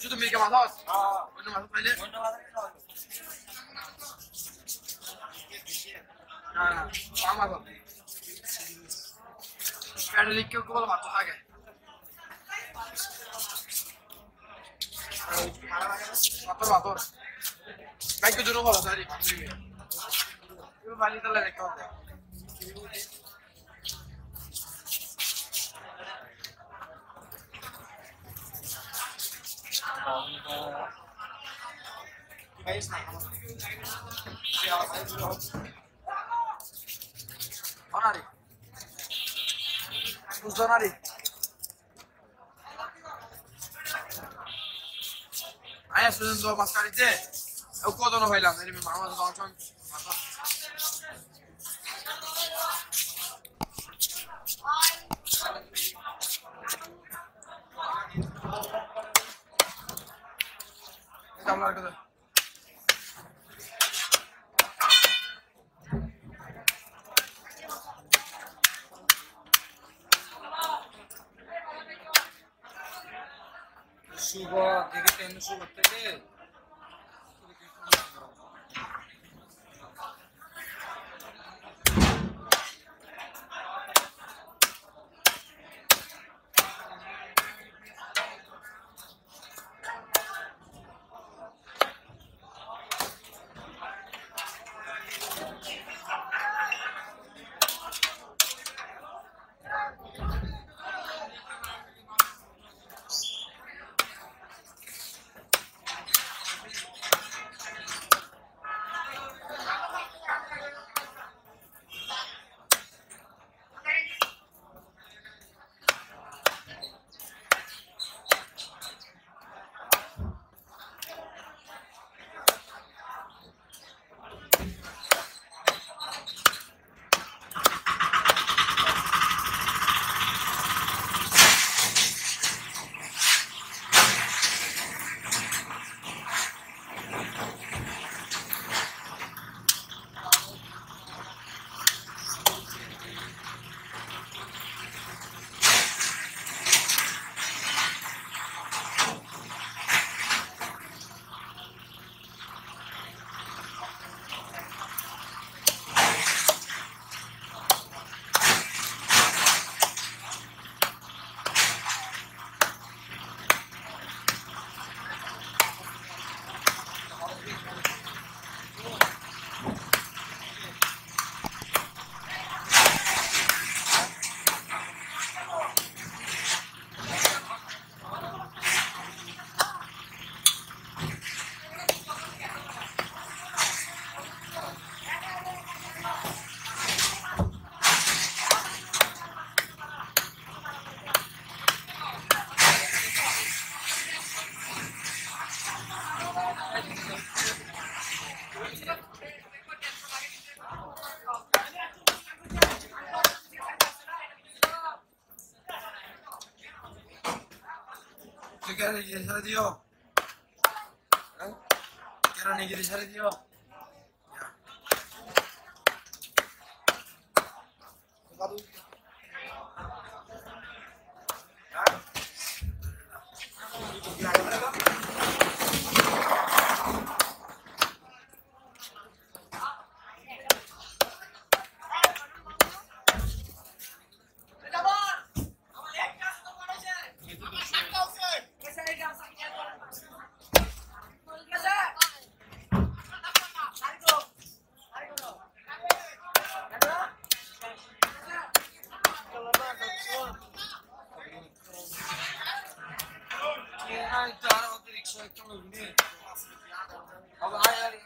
শুধু মেয়েকে মাথাস হ্যাঁ অন্য মাথা পাইলে না না আমার মাথা থাকে মাথর মাথর বাইকের জন্য ভালো সারি বালি তালে দেখতে বুঝতো নারি তো কাটিতে ও কত না ভাইলাম এর মামা তো অনশন কামলা করে শুভ দেখে তেমনি শুভ থেকে ¿Qué quieres que Tamam arkadaşlar. Şu bu, dedi kendisi bu dedi. quiero regresar a Dios. ¿Eh? Quiero regresar a Dios. Ya. But I had it.